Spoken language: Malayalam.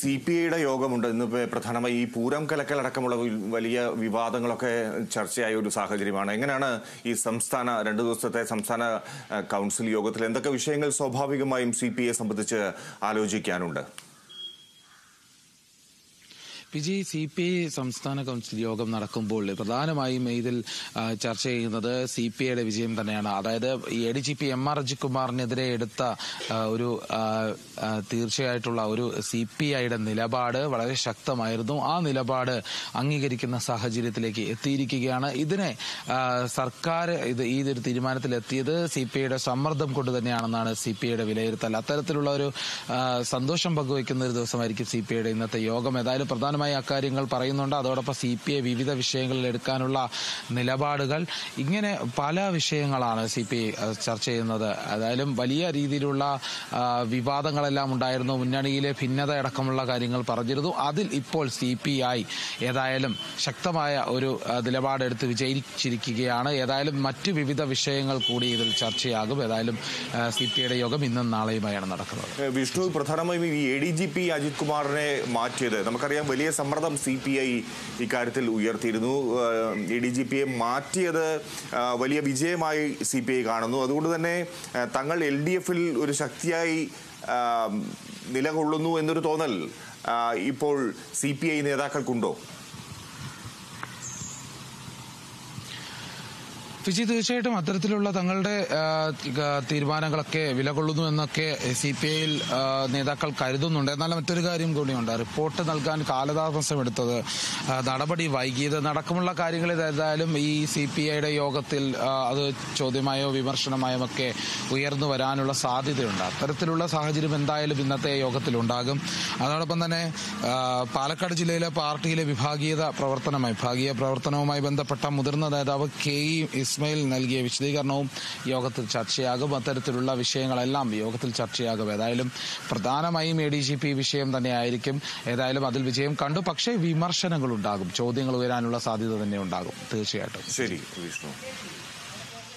സി പി ഐയുടെ യോഗമുണ്ട്. ഇന്ന് പ്രധാനമായി ഈ പൂരം കലക്കൽ അടക്കമുള്ള വലിയ വിവാദങ്ങളൊക്കെ ചർച്ചയായ ഒരു സാഹചര്യമാണ്. എങ്ങനെയാണ് ഈ സംസ്ഥാന രണ്ടു ദിവസത്തെ സംസ്ഥാന കൗൺസിൽ യോഗത്തിൽ എന്തൊക്കെ വിഷയങ്ങൾ സ്വാഭാവികമായും സി പി ഐയെ സംബന്ധിച്ച് ആലോചിക്കാനുണ്ട്? വിജയ് സി പി ഐ സംസ്ഥാന കൗൺസിൽ യോഗം നടക്കുമ്പോൾ പ്രധാനമായും ഇതിൽ ചർച്ച ചെയ്യുന്നത് സി പി ഐയുടെ വിജയം തന്നെയാണ്. അതായത് A D G P M R അജിക്കുമാറിനെതിരെ എടുത്ത ഒരു തീർച്ചയായിട്ടുള്ള ഒരു സി പി ഐയുടെ നിലപാട് വളരെ ശക്തമായിരുന്നു. ആ നിലപാട് അംഗീകരിക്കുന്ന സാഹചര്യത്തിലേക്ക് എത്തിയിരിക്കുകയാണ്. ഇതിനെ സർക്കാർ ഇത് ഈ ഒരു തീരുമാനത്തിലെത്തിയത് സി പി ഐയുടെ സമ്മർദ്ദം കൊണ്ട് തന്നെയാണെന്നാണ് സി പി ഐയുടെ വിലയിരുത്തൽ. അത്തരത്തിലുള്ള ഒരു സന്തോഷം പങ്കുവയ്ക്കുന്ന ഒരു ദിവസമായിരിക്കും സി പി ഐയുടെ ഇന്നത്തെ യോഗം. ഏതായാലും പ്രധാനമായി അക്കാര്യങ്ങൾ പറയുന്നുണ്ട്. അതോടൊപ്പം സി പി ഐ വിവിധ വിഷയങ്ങളിൽ എടുക്കാനുള്ള നിലപാടുകൾ. ഇങ്ങനെ പല വിഷയങ്ങളാണ് സി പി ഐ ചർച്ച ചെയ്യുന്നത്. ഏതായാലും വലിയ രീതിയിലുള്ള വിവാദങ്ങളെല്ലാം ഉണ്ടായിരുന്നു. മുന്നണിയിലെ ഭിന്നത അടക്കമുള്ള കാര്യങ്ങൾ പറഞ്ഞിരുന്നു. അതിൽ ഇപ്പോൾ സി പി ഐ ഏതായാലും ശക്തമായ ഒരു നിലപാടെടുത്ത് വിജയിച്ചിരിക്കുകയാണ്. ഏതായാലും മറ്റു വിവിധ വിഷയങ്ങൾ കൂടി ഇതിൽ ചർച്ചയാകും. ഏതായാലും സി പി ഐയുടെ യോഗം ഇന്നും നാളെയുമായാണ് നടക്കുന്നത്. വിഷ്ണു പ്രധാനമായും ഈ A D G P Ajith കുമാറിനെ മാറ്റിയത്. നമുക്കറിയാം വലിയ സമ്മർദ്ദം സി പി ഐ ഇക്കാര്യത്തിൽ ഉയർത്തിയിരുന്നു. എ ഡി ജി പിയെ മാറ്റിയത് വലിയ വിജയമായി സി പി ഐ കാണുന്നു. അതുകൊണ്ട് തന്നെ തങ്ങൾ എൽ ഡി എഫിൽ ഒരു ശക്തിയായി നിലകൊള്ളുന്നു എന്നൊരു തോന്നൽ ഇപ്പോൾ സി പി ഐ നേതാക്കൾക്കുണ്ടോ? ഫിജി തീർച്ചയായിട്ടും അത്തരത്തിലുള്ള തങ്ങളുടെ തീരുമാനങ്ങളൊക്കെ വിലകൊള്ളുന്നു എന്നൊക്കെ സി പി ഐയിൽ നേതാക്കൾ കരുതുന്നുണ്ട്. എന്നാൽ മറ്റൊരു കാര്യം കൂടിയുണ്ട്. റിപ്പോർട്ട് നൽകാൻ കാലതാമസം എടുത്തത് നടപടി വൈകിയത്. നടക്കമുള്ള കാര്യങ്ങൾ ഏതായാലും ഈ സി പി ഐയുടെ യോഗത്തിൽ അത് ചോദ്യമായോ വിമർശനമായോ ഒക്കെ ഉയർന്നു വരാനുള്ള സാധ്യതയുണ്ട്. അത്തരത്തിലുള്ള സാഹചര്യം എന്തായാലും ഇന്നത്തെ യോഗത്തിൽ ഉണ്ടാകും. അതോടൊപ്പം തന്നെ പാലക്കാട് ജില്ലയിലെ പാർട്ടിയിലെ വിഭാഗീയത പ്രവർത്തനമായി വിഭാഗീയ പ്രവർത്തനവുമായി ബന്ധപ്പെട്ട മുതിർന്ന നേതാവ് കെ ഇ ഇസ്മയിൽ നൽകിയ വിശദീകരണവും യോഗത്തിൽ ചർച്ചയാകും. അത്തരത്തിലുള്ള വിഷയങ്ങളെല്ലാം യോഗത്തിൽ ചർച്ചയാകും. ഏതായാലും പ്രധാനമായും എ ഡി ജി പി വിഷയം തന്നെയായിരിക്കും. ഏതായാലും അതിൽ വിജയം കണ്ടു. പക്ഷേ വിമർശനങ്ങൾ ഉണ്ടാകും ചോദ്യങ്ങൾ ഉയരാനുള്ള സാധ്യത തന്നെ ഉണ്ടാകും. തീർച്ചയായിട്ടും. ശരി വിഷ്ണു.